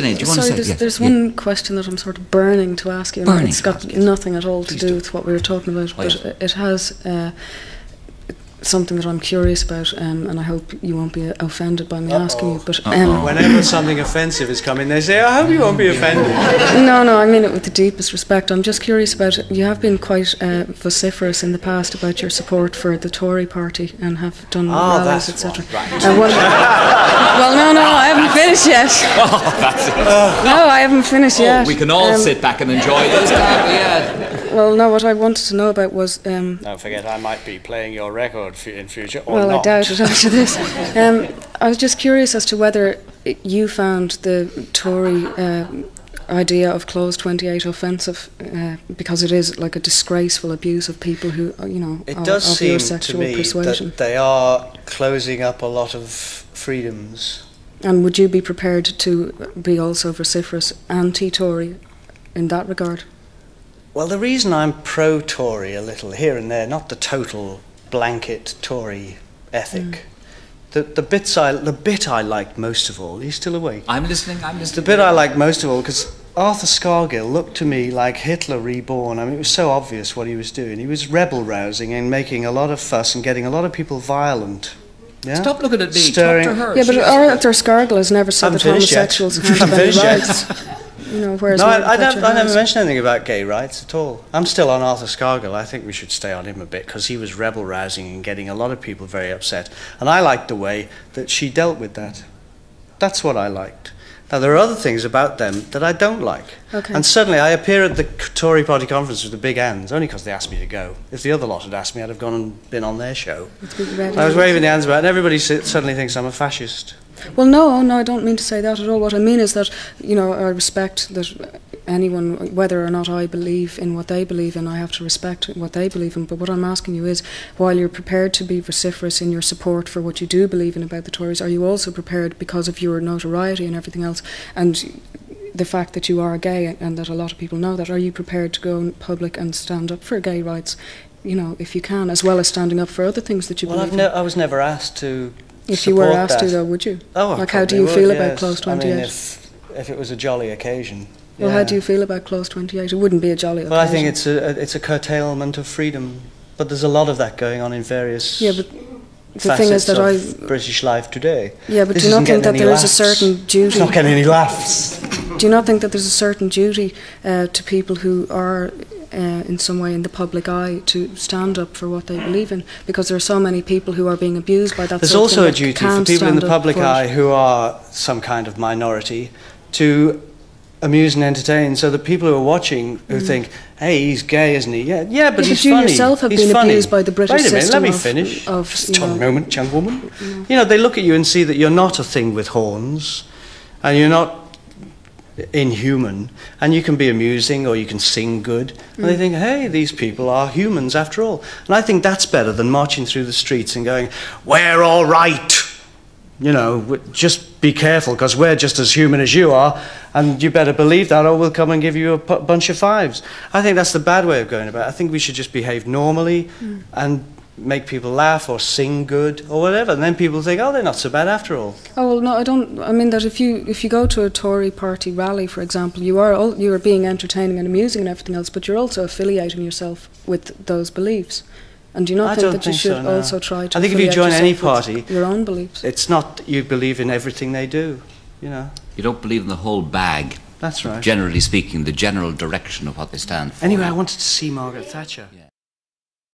Sinead, do you want sorry, to say? there's, yeah, there's yeah. one question that I'm sort of burning to ask you. and Burning It's got nothing at all to Please do do. with what we were talking about, Oh, but yes. it has uh, something that I'm curious about, um, and I hope you won't be offended by me asking you. But um, Whenever something offensive is coming, they say, I hope you won't be offended. no, no, I mean it with the deepest respect. I'm just curious about. You have been quite uh, vociferous in the past about your support for the Tory party and have done Ah, rallies, that's etc. right. Uh, well, well, no, no, I haven't finished yet. Oh, that's it. no, I haven't finished Oh, yet. we can all Um, sit back and enjoy this, can't we? Yeah. Well, no, what I wanted to know about was. Um, Don't forget, I might be playing your record f- in future, or well, not. I doubt it after this. Um, I was just curious as to whether you found the Tory uh, idea of Clause 28 offensive uh, because it is like a disgraceful abuse of people who, uh, you know, It are does of seem your to sexual me persuasion. that they are closing up a lot of freedoms. And would you be prepared to be also vociferous anti-Tory in that regard? Well, the reason I'm pro Tory a little here and there, not the total blanket Tory ethic. The, the bits I the bit I liked most of all. Are you still awake? I'm listening, I'm listening. The bit I liked most of all because Arthur Scargill looked to me like Hitler reborn. I mean, it was so obvious what he was doing. He was rebel rousing and making a lot of fuss and getting a lot of people violent. Yeah? Stop looking at me, Stirring- talk to her. Yeah, but Arthur Scargill has never said I'm that finished yet. homosexuals can't I'm have any rights. You know, whereas No, I, I, never, I never mentioned anything about gay rights at all. I'm still on Arthur Scargill. I think we should stay on him a bit because he was rebel rousing and getting a lot of people very upset. And I liked the way that she dealt with that. That's what I liked. Now, there are other things about them that I don't like. Okay. And suddenly I appear at the Tory party conference with the big hands, only because they asked me to go. If the other lot had asked me, I'd have gone and been on their show. Let's be ready. I was waving the hands about, and everybody suddenly thinks I'm a fascist. Well, no, no, I don't mean to say that at all. What I mean is that, you know, I respect that anyone, whether or not I believe in what they believe in, I have to respect what they believe in. But what I'm asking you is, while you're prepared to be vociferous in your support for what you do believe in about the Tories, are you also prepared, because of your notoriety and everything else, and the fact that you are gay and that a lot of people know that, are you prepared to go in public and stand up for gay rights? You know, if you can, as well as standing up for other things that you Well, I've believe in. ne- I was never asked to. If you were asked to, though, would you? Oh, I Like, how do you would, feel about yes. Clause I 28? mean, if, if it was a jolly occasion. Well, how do you feel about Clause 28? It wouldn't be a jolly occasion. Well, I think it's a it's a curtailment of freedom, but there's a lot of that going on in various. Yeah, but the thing is that I. of British life today. Yeah, but This do you not think that there is a laughs. certain It's duty? not getting any laughs. Do you not think that there's a certain duty uh, to people who are uh, in some way in the public eye to stand up for what they believe in? Because there are so many people who are being abused by that. There's also a duty for people in the public eye who are some kind of minority to amuse and entertain. So the people who are watching who think, "Hey, he's gay, isn't he?" Yeah, yeah, but Mm. but he's you funny. yourself have he's been funny. abused by the British Wait a minute, let me of- finish. of, Just a moment, young woman. You know, they look at you and see that you're not a thing with horns, and you're not inhuman, and you can be amusing or you can sing good, and Mm. they think, "Hey, these people are humans after all." And I think that's better than marching through the streets and going, "We're all right." you know, just be careful because we're just as human as you are, and you better believe that, or we'll come and give you a bunch of fives. I think that's the bad way of going about it. I think we should just behave normally and make people laugh or sing good or whatever, and then people think, oh, they're not so bad after all. Oh well, no, I don't. I mean that if you if you go to a Tory party rally, for example, you are al- you are being entertaining and amusing and everything else, but you're also affiliating yourself with those beliefs. And do you not I think don't that you should so, no. also try to? I think if you join any party- your own beliefs. It's not you believe in everything they do, you know. You don't believe in the whole bag. That's right. Generally speaking, the general direction of what they stand for. Anyway, I wanted to see Margaret Thatcher. Yeah.